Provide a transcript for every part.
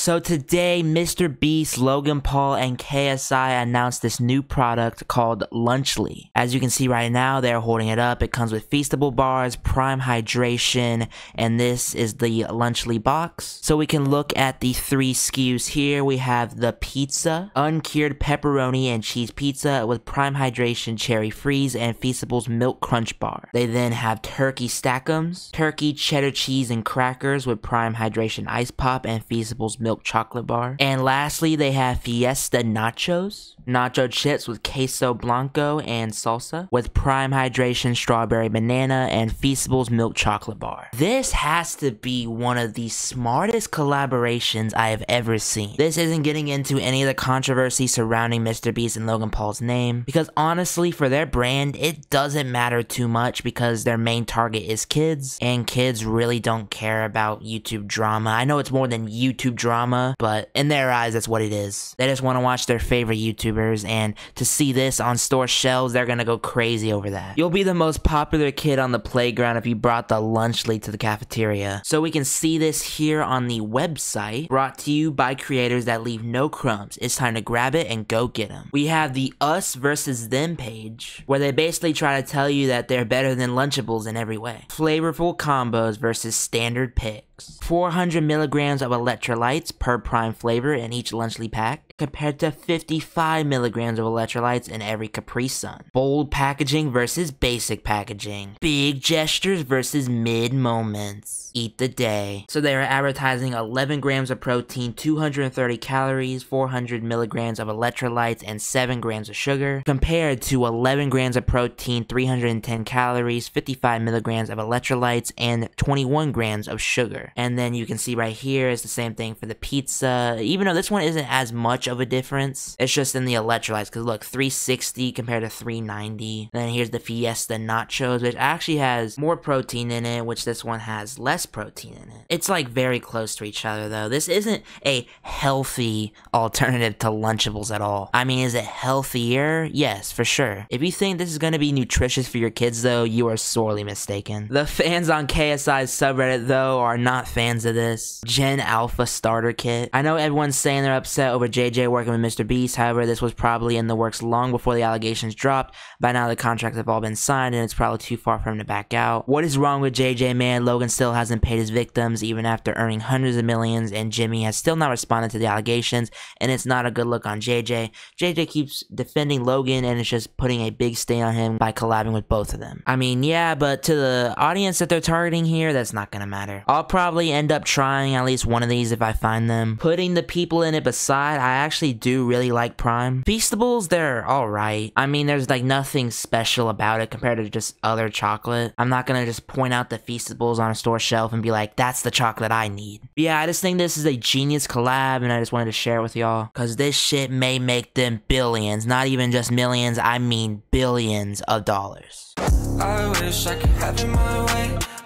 So today, Mr. Beast, Logan Paul, and KSI announced this new product called Lunchly. As you can see right now, they're holding it up. It comes with Feastable bars, Prime Hydration, and this is the Lunchly box. So we can look at the three SKUs here. We have the pizza, uncured pepperoni and cheese pizza with Prime Hydration Cherry Freeze and Feastables Milk Crunch Bar. They then have turkey stackums, turkey cheddar cheese and crackers with Prime Hydration Ice Pop and Feastables Milk milk chocolate bar. And lastly, they have Fiesta Nachos, nacho chips with queso blanco and salsa, with prime hydration strawberry banana and Feastables milk chocolate bar. This has to be one of the smartest collaborations I have ever seen. This isn't getting into any of the controversy surrounding Mr. Beast and Logan Paul's name, because honestly, for their brand, it doesn't matter too much because their main target is kids, and kids really don't care about YouTube drama. I know it's more than YouTube drama but in their eyes, that's what it is. They just want to watch their favorite YouTubers, and to see this on store shelves, they're gonna go crazy over that. You'll be the most popular kid on the playground if you brought the Lunchly to the cafeteria. So we can see this here on the website, brought to you by creators that leave no crumbs. It's time to grab it and go get them. We have the us versus them page, where they basically try to tell you that they're better than Lunchables in every way. Flavorful combos versus standard pick. 400 milligrams of electrolytes per prime flavor in each Lunchly pack compared to 55 milligrams of electrolytes in every Capri Sun. Bold packaging versus basic packaging. Big gestures versus mid moments. Eat the day. So they are advertising 11 grams of protein, 230 calories, 400 milligrams of electrolytes, and 7 grams of sugar, compared to 11 grams of protein, 310 calories, 55 milligrams of electrolytes, and 21 grams of sugar. And then you can see right here is the same thing for the pizza, even though this one isn't as much of a difference. It's just in the electrolytes, because look, 360 compared to 390. Then here's the Fiesta Nachos, which actually has more protein in it, which this one has less protein in it. It's like very close to each other though. This isn't a healthy alternative to Lunchables at all. I mean, is it healthier? Yes, for sure. If you think this is going to be nutritious for your kids though, you are sorely mistaken. The fans on KSI's subreddit though are not fans of this. Gen Alpha starter kit. I know everyone's saying they're upset over JJ working with Mr. Beast. However, this was probably in the works long before the allegations dropped. By now, the contracts have all been signed, and it's probably too far for him to back out. What is wrong with JJ, man? Logan still hasn't paid his victims, even after earning hundreds of millions, and Jimmy has still not responded to the allegations, and it's not a good look on JJ. JJ keeps defending Logan, and it's just putting a big stain on him by collabing with both of them. I mean, yeah, but to the audience that they're targeting here, that's not gonna matter. I'll probably end up trying at least one of these if I find them. Putting the people in it beside, I actually actually do really like Prime. Feastables, they're alright. I mean, there's like nothing special about it compared to just other chocolate. I'm not gonna just point out the Feastables on a store shelf and be like, that's the chocolate I need. But yeah, I just think this is a genius collab and I just wanted to share with y'all. Cause this shit may make them billions, not even just millions, I mean billions of dollars. I wish I could have it my way.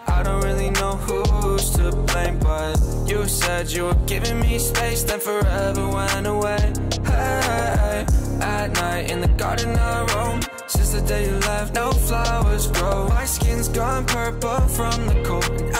Blame, but you said you were giving me space, then forever went away. Hey, at night in the garden I roam. Since the day you left, no flowers grow. My skin's gone purple from the cold.